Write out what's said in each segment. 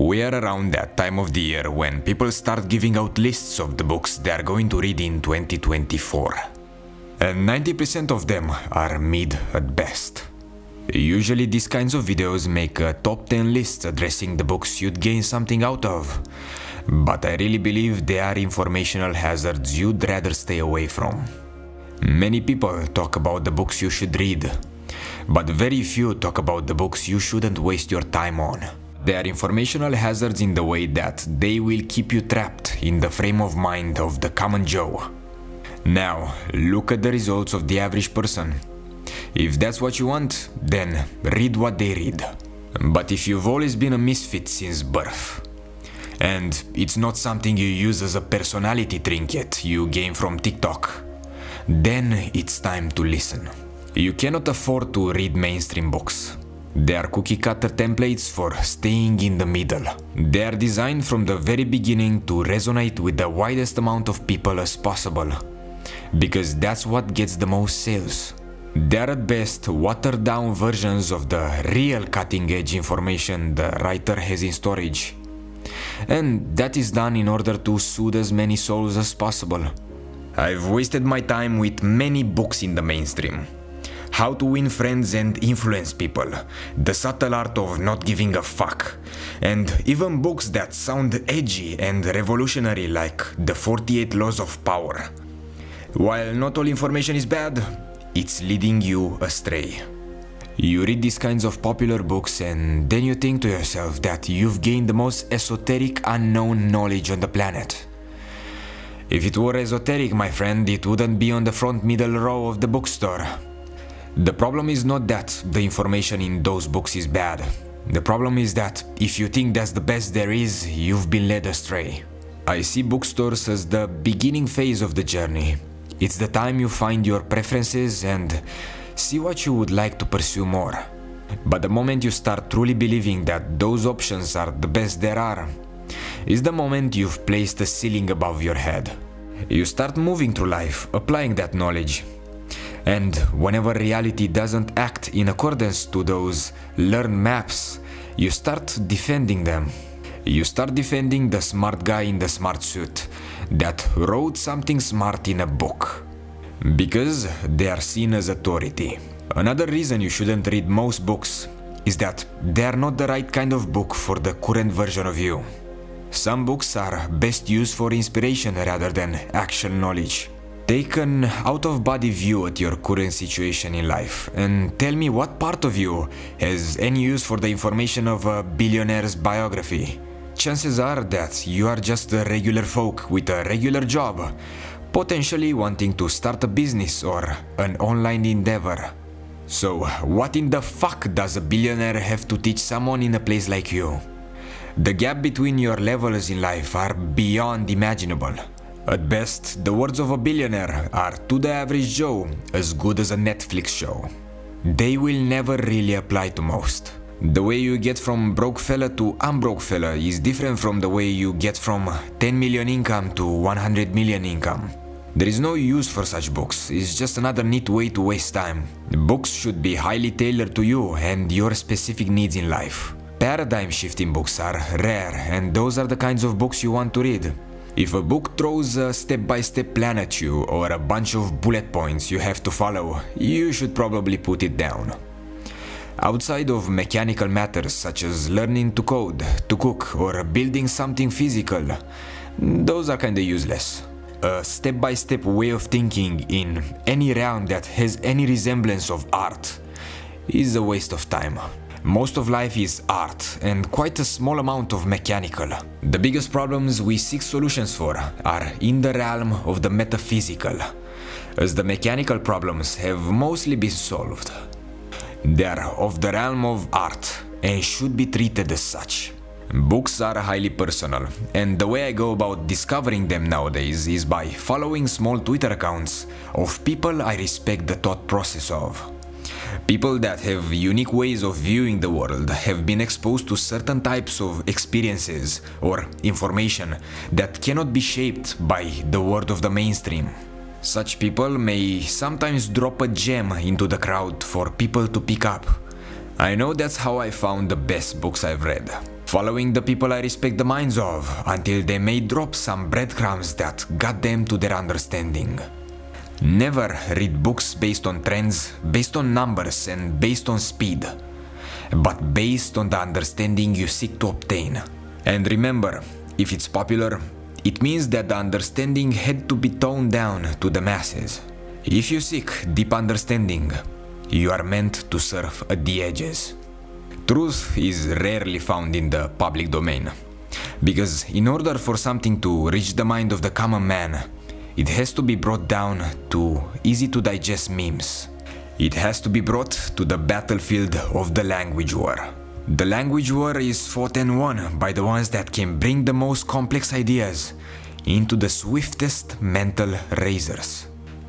We are around that time of the year when people start giving out lists of the books they are going to read in 2024. And 90% of them are mid at best. Usually these kinds of videos make a top 10 list addressing the books you'd gain something out of. But I really believe they are informational hazards you'd rather stay away from. Many people talk about the books you should read, but very few talk about the books you shouldn't waste your time on. They are informational hazards in the way that they will keep you trapped in the frame of mind of the common Joe. Now, look at the results of the average person. If that's what you want, then read what they read. But if you've always been a misfit since birth, and it's not something you use as a personality trinket you gain from TikTok, then it's time to listen. You cannot afford to read mainstream books. They are cookie cutter templates for staying in the middle. They are designed from the very beginning to resonate with the widest amount of people as possible. Because that's what gets the most sales. They are at best watered down versions of the real cutting edge information the writer has in storage. And that is done in order to soothe as many souls as possible. I've wasted my time with many books in the mainstream. How to win friends and influence people, the subtle art of not giving a fuck, and even books that sound edgy and revolutionary like The 48 Laws of Power. While not all information is bad, it's leading you astray. You read these kinds of popular books and then you think to yourself that you've gained the most esoteric unknown knowledge on the planet. If it were esoteric, my friend, it wouldn't be on the front middle row of the bookstore. The problem is not that the information in those books is bad. The problem is that if you think that's the best there is, you've been led astray. I see bookstores as the beginning phase of the journey. It's the time you find your preferences and see what you would like to pursue more. But the moment you start truly believing that those options are the best there are, is the moment you've placed a ceiling above your head. You start moving through life, applying that knowledge. And whenever reality doesn't act in accordance to those learned maps, you start defending them. You start defending the smart guy in the smart suit that wrote something smart in a book. Because they are seen as authority. Another reason you shouldn't read most books is that they are not the right kind of book for the current version of you. Some books are best used for inspiration rather than actual knowledge. Take an out of body view at your current situation in life and tell me what part of you has any use for the information of a billionaire's biography. Chances are that you are just a regular folk with a regular job, potentially wanting to start a business or an online endeavor. So, what in the fuck does a billionaire have to teach someone in a place like you? The gap between your levels in life are beyond imaginable. At best, the words of a billionaire are to the average Joe as good as a Netflix show. They will never really apply to most. The way you get from broke fella to unbroke fella is different from the way you get from 10 million income to 100 million income. There is no use for such books, it's just another neat way to waste time. Books should be highly tailored to you and your specific needs in life. Paradigm shifting books are rare, and those are the kinds of books you want to read. If a book throws a step by step plan at you or a bunch of bullet points you have to follow, you should probably put it down. Outside of mechanical matters such as learning to code, to cook, or building something physical, those are kinda useless. A step by step way of thinking in any realm that has any resemblance of art is a waste of time. Most of life is art and quite a small amount of mechanical. The biggest problems we seek solutions for are in the realm of the metaphysical, as the mechanical problems have mostly been solved. They are of the realm of art and should be treated as such. Books are highly personal, and the way I go about discovering them nowadays is by following small Twitter accounts of people I respect the thought process of. People that have unique ways of viewing the world have been exposed to certain types of experiences or information that cannot be shaped by the word of the mainstream. Such people may sometimes drop a gem into the crowd for people to pick up. I know that's how I found the best books I've read. following the people I respect the minds of until they may drop some breadcrumbs that got them to their understanding. Never read books based on trends, based on numbers, and based on speed, but based on the understanding you seek to obtain. And remember, if it's popular, it means that the understanding had to be toned down to the masses. If you seek deep understanding, you are meant to surf at the edges. Truth is rarely found in the public domain, because in order for something to reach the mind of the common man, it has to be brought down to easy to digest memes. It has to be brought to the battlefield of the language war. The language war is fought and won by the ones that can bring the most complex ideas into the swiftest mental razors.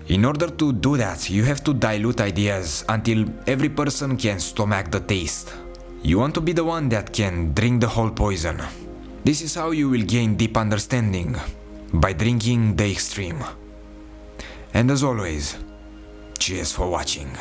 In order to do that, you have to dilute ideas until every person can stomach the taste. You want to be the one that can drink the whole poison. This is how you will gain deep understanding by drinking the extreme. And as always, cheers for watching.